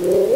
Mm-hmm.